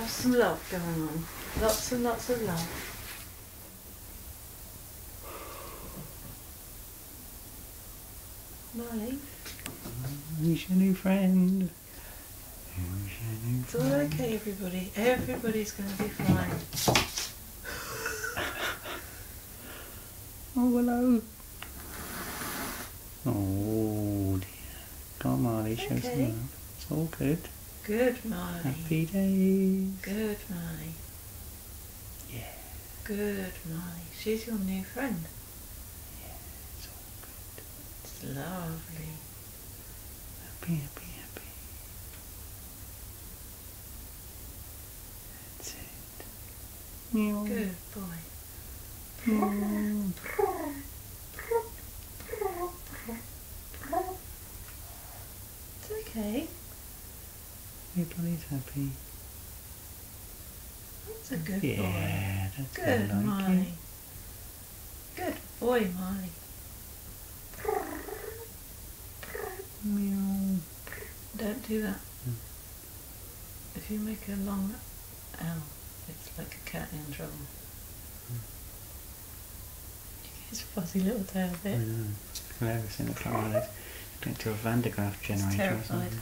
Have some love going on. Lots and lots of love. Marley, Who's your new friend? Who's your new it's all okay, everybody. Everybody's going to be fine. Oh, hello. Oh dear. Come on, Marley, show Okay. some love. It's all good. Good, Marley. Happy days. Good, Marley. Yeah, Good, Marley. She's your new friend. Yeah, it's all good. It's lovely. Happy, happy, happy. That's it. Meow. Good boy. Meow. It's okay. Everybody's happy. That's a good boy. Yeah, that's Good, like it. Good boy, Marley. Meow. Don't do that. Hmm. If you make a long L, it's like a cat in trouble. His fuzzy little tail there. I know. Hilarious in the car. Let's get to a Van de Graaff generator or something.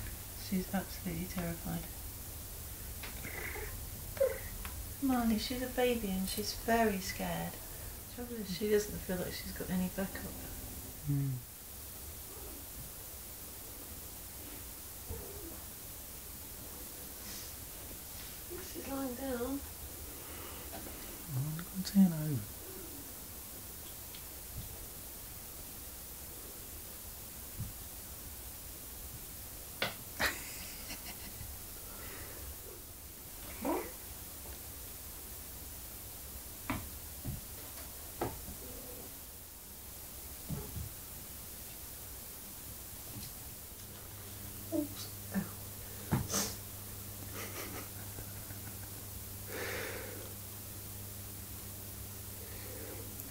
She's absolutely terrified. Marley, she's a baby and she's very scared. The trouble is she doesn't feel like she's got any backup. Mm. She's lying down. Oh, go say hello. Oops. Oh.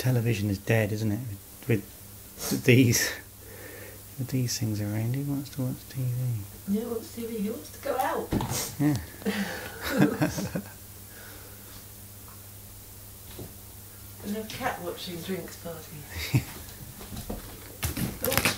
Television is dead, isn't it? With, with these with these things around, who wants to watch TV? He wants TV, he wants to go out. Yeah. And have cat watching drinks party. Oh.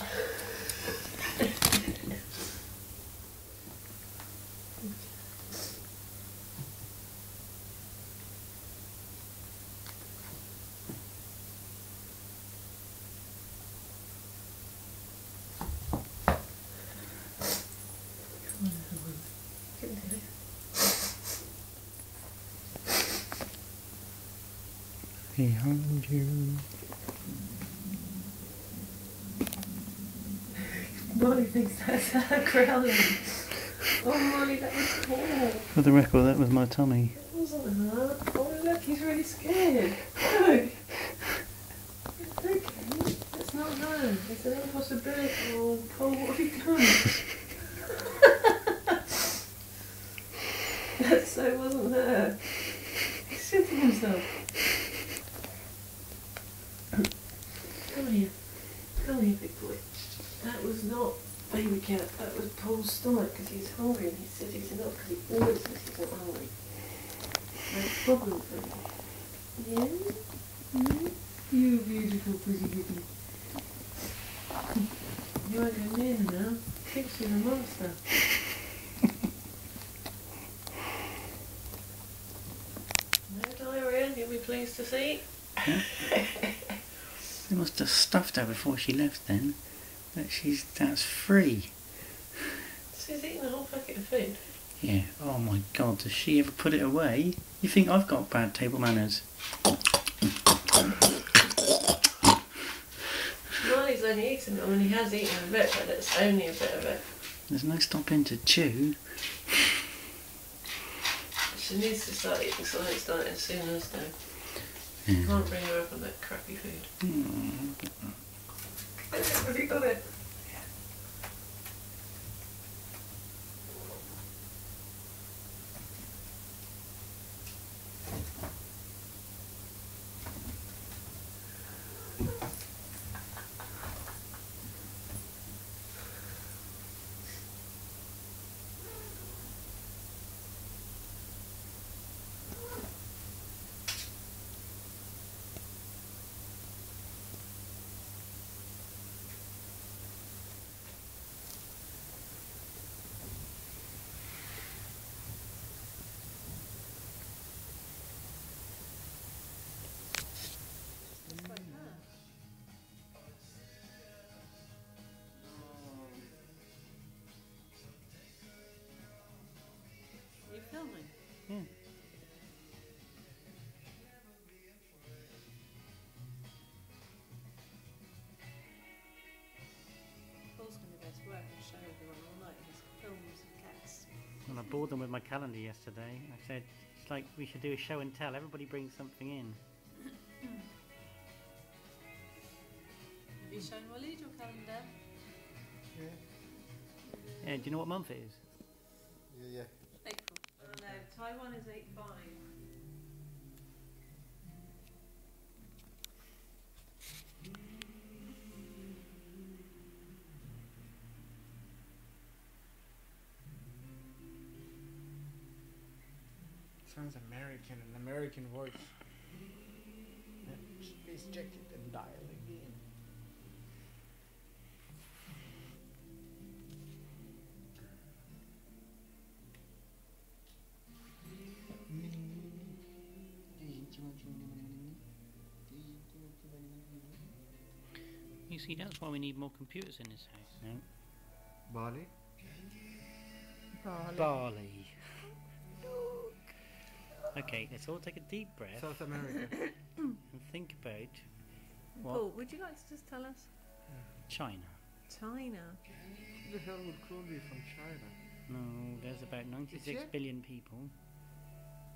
Come on, everyone. You can do it. Behind you. Marley thinks that's her growling. Oh, Marley, that was cool. For the record, that was my tummy. It wasn't her. Oh, look, he's really scared. Look. It's okay. It's not her. It's an impossibility. Oh, Paul, what have you done? that so wasn't her. He's shitting himself. Come here. Come here, big boy. That was not baby cat. That was Paul's stomach because he's hungry and he says he's not because he always says he's not hungry. No problem for you. Yeah? Yeah? You beautiful pretty kitty. You won't go near now. Thinks she's a monster. No diarrhea, you'll be pleased to see. They must have stuffed her before she left then. That she's that's free. She's eating a whole packet of food. Yeah. Oh my god, does she ever put it away? You think I've got bad table manners? Marley's only eaten it, I mean, he has eaten a bit, but it's only a bit of it. There's no stopping to chew. She needs to start eating science diet as soon as though. Yeah. Can't bring her up on that crappy food. Mm. Have you got it? Bored them with my calendar yesterday. I said, it's like we should do a show and tell. Everybody brings something in. Have you shown Waleed your calendar? Yeah. Yeah, do you know what month it is? Yeah, yeah. April. Oh no, Taiwan is 8-5. Sounds American, an American voice. Yeah, Please check it and dial again. You see, that's why we need more computers in this house. No. Bali? Barley. Okay, let's all take a deep breath South America. and think about what Paul, would you like to just tell us? China. China. Who the hell would call me from China? No, there's about 96 it? billion people.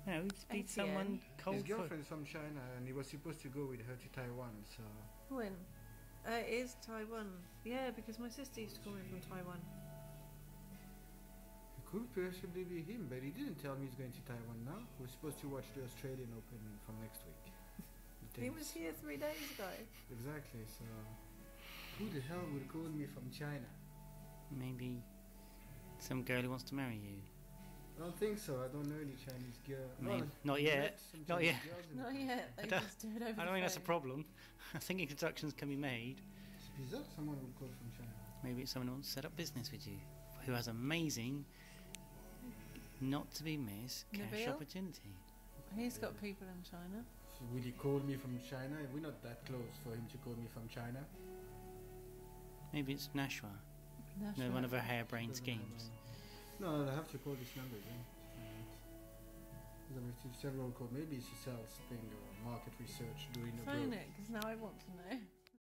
No, it's beat someone His cold for girlfriend's from China and he was supposed to go with her to Taiwan, so. When? Uh, it is Taiwan. Yeah, because my sister used to call me from Taiwan. It could possibly be him, but he didn't tell me he's going to Taiwan now. We're supposed to watch the Australian Open from next week. He was here three days ago. Exactly, so. Who the hell would call me from China? maybe some girl who wants to marry you. I don't think so. I don't know any Chinese girl. Maybe- Oh, not yet. some Not Chinese yet. girls Not yet. They I don't- just do it over I don't think that's a problem. I think introductions can be made. It's bizarre someone would call from China. Maybe it's someone who wants to set up business with you, who has amazing, not to be missed cash Nabil? opportunity. He's got people in China. So would he call me from China? We're not that close for him to call me from China. Maybe it's Nashua. That's No, one of her harebrained schemes. No, I have to call this number again. Because I've received several calls. Maybe it's a sales thing or market research doing a. Phone abroad. it, because now I want to know.